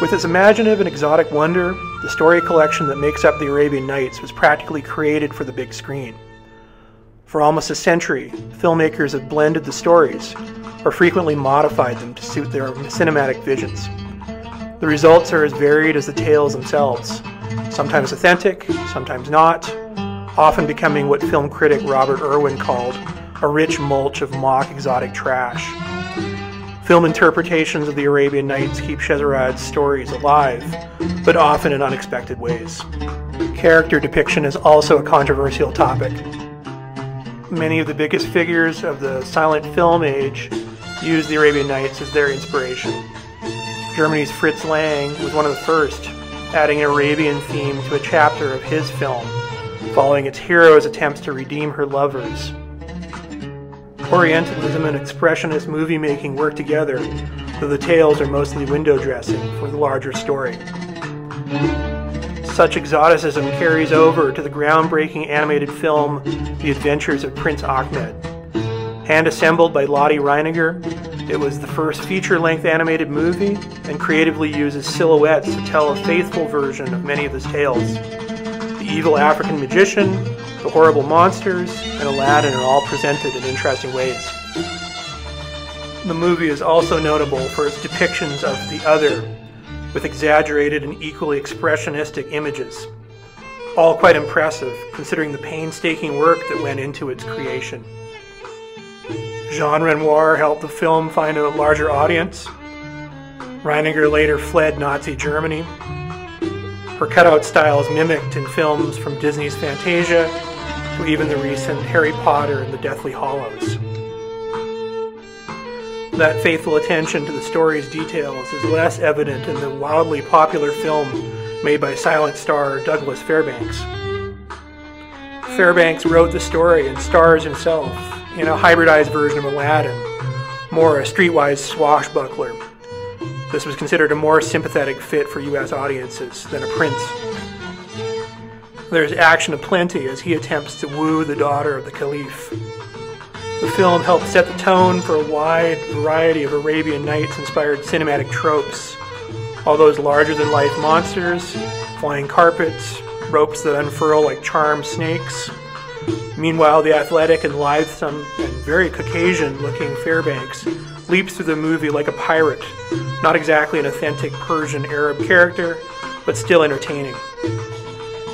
With its imaginative and exotic wonder, the story collection that makes up the Arabian Nights was practically created for the big screen. For almost a century, filmmakers have blended the stories, or frequently modified them to suit their cinematic visions. The results are as varied as the tales themselves, sometimes authentic, sometimes not, often becoming what film critic Robert Irwin called a rich mulch of mock exotic trash. Film interpretations of the Arabian Nights keep Scheherazade's stories alive, but often in unexpected ways. Character depiction is also a controversial topic. Many of the biggest figures of the silent film age use the Arabian Nights as their inspiration. Germany's Fritz Lang was one of the first, adding an Arabian theme to a chapter of his film, following its hero's attempts to redeem her lovers Orientalism and expressionist movie making work together, though the tales are mostly window dressing for the larger story. Such exoticism carries over to the groundbreaking animated film The Adventures of Prince Ahmed. Hand assembled by Lotte Reiniger, it was the first feature length animated movie and creatively uses silhouettes to tell a faithful version of many of his tales. The evil African magician, the horrible monsters, and Aladdin are all presented in interesting ways. The movie is also notable for its depictions of the other, with exaggerated and equally expressionistic images. All quite impressive, considering the painstaking work that went into its creation. Jean Renoir helped the film find a larger audience. Reiniger later fled Nazi Germany. Her cutout style is mimicked in films from Disney's Fantasia to even the recent Harry Potter and the Deathly Hallows. That faithful attention to the story's details is less evident in the wildly popular film made by silent star Douglas Fairbanks. Fairbanks wrote the story and stars himself in a hybridized version of Aladdin, more a streetwise swashbuckler. This was considered a more sympathetic fit for U.S. audiences than a prince. There's action aplenty as he attempts to woo the daughter of the Caliph. The film helped set the tone for a wide variety of Arabian Nights inspired cinematic tropes. All those larger than life monsters, flying carpets, ropes that unfurl like charmed snakes. Meanwhile, the athletic and lithesome and very Caucasian looking Fairbanks leaps through the movie like a pirate, not exactly an authentic Persian Arab character, but still entertaining.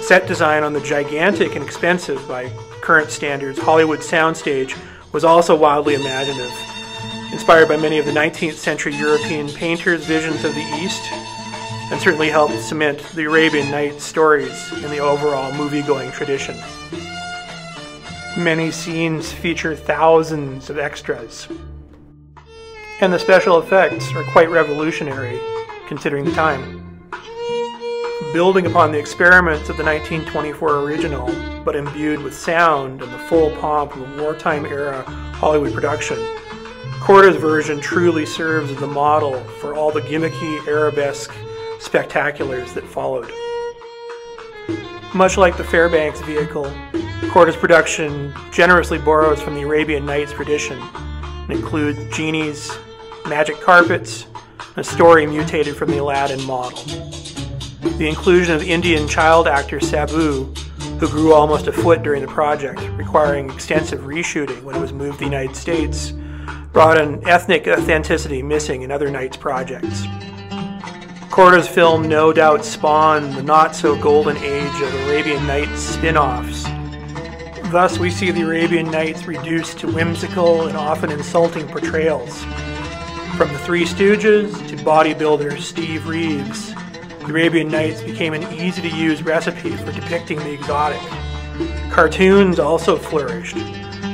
Set design on the gigantic and expensive, by current standards, Hollywood soundstage was also wildly imaginative, inspired by many of the 19th century European painters' visions of the East, and certainly helped cement the Arabian Nights stories in the overall movie-going tradition. Many scenes feature thousands of extras, and the special effects are quite revolutionary considering the time building upon the experiments of the 1924 original, but imbued with sound and the full pomp of a wartime era Hollywood production. Korda's version truly serves as the model for all the gimmicky, arabesque spectaculars that followed. Much like the Fairbanks vehicle, Korda's production generously borrows from the Arabian Nights tradition and includes genies, magic carpets, a story mutated from the Aladdin model. The inclusion of Indian child actor Sabu, who grew almost a foot during the project, requiring extensive reshooting when it was moved to the United States, brought an ethnic authenticity missing in other Nights projects. Korda's film no doubt spawned the not so golden age of Arabian Nights spin offs. Thus, we see the Arabian Nights reduced to whimsical and often insulting portrayals. From the Three Stooges to bodybuilder Steve Reeves, the Arabian Nights became an easy to use recipe for depicting the exotic. Cartoons also flourished,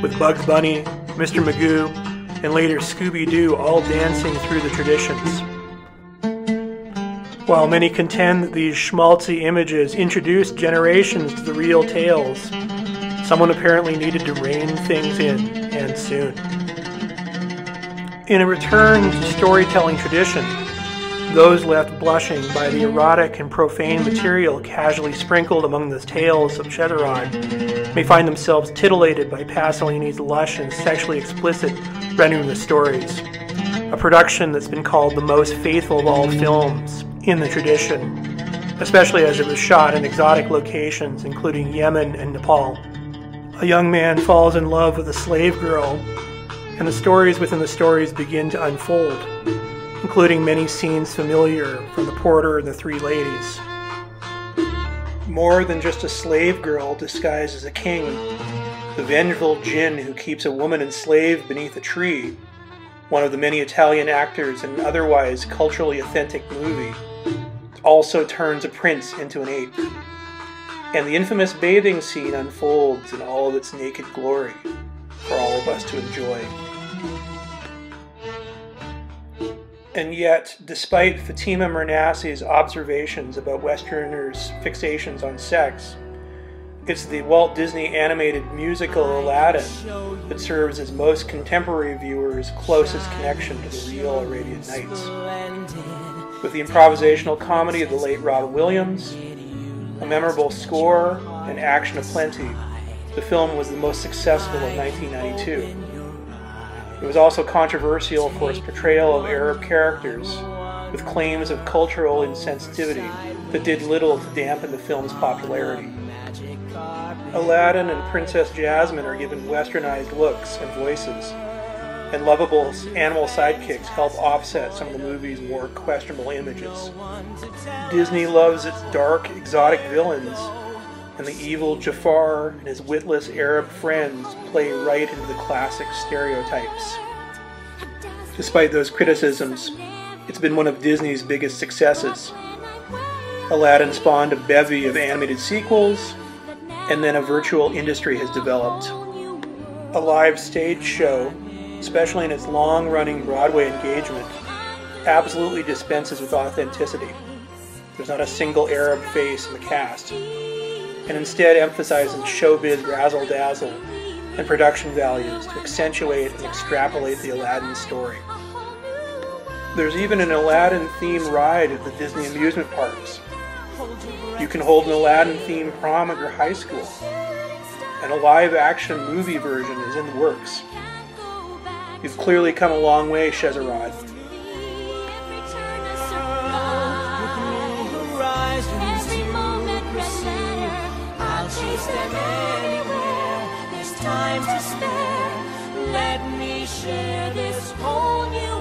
with Bugs Bunny, Mr. Magoo, and later Scooby Doo all dancing through the traditions. While many contend that these schmaltzy images introduced generations to the real tales, someone apparently needed to rein things in, and soon. In a return to storytelling tradition, those left blushing by the erotic and profane material casually sprinkled among the tales of Scheherazade may find themselves titillated by Pasolini's lush and sexually explicit rendering of the stories, a production that's been called the most faithful of all films in the tradition, especially as it was shot in exotic locations, including Yemen and Nepal. A young man falls in love with a slave girl, and the stories within the stories begin to unfold, including many scenes familiar from The Porter and the Three Ladies. More than just a slave girl disguised as a king, the vengeful jinn who keeps a woman enslaved beneath a tree, one of the many Italian actors in an otherwise culturally authentic movie, also turns a prince into an ape and the infamous bathing scene unfolds in all of its naked glory for all of us to enjoy. And yet, despite Fatima Mernissi's observations about Westerners' fixations on sex, it's the Walt Disney animated musical Aladdin that serves as most contemporary viewers' closest connection to the real Arabian Nights. With the improvisational comedy of the late Robin Williams, memorable score, and action aplenty, the film was the most successful of 1992. It was also controversial for its portrayal of Arab characters, with claims of cultural insensitivity that did little to dampen the film's popularity. Aladdin and Princess Jasmine are given westernized looks and voices, and lovable animal sidekicks help offset some of the movie's more questionable images. Disney loves its dark, exotic villains, and the evil Jafar and his witless Arab friends play right into the classic stereotypes. Despite those criticisms, it's been one of Disney's biggest successes. Aladdin spawned a bevy of animated sequels, and then a virtual industry has developed. A live stage show especially in its long running Broadway engagement, absolutely dispenses with authenticity. There's not a single Arab face in the cast, and instead emphasizes showbiz razzle dazzle and production values to accentuate and extrapolate the Aladdin story. There's even an Aladdin themed ride at the Disney amusement parks. You can hold an Aladdin themed prom at your high school, and a live action movie version is in the works. You've clearly come a long way, spare. Let me share this whole new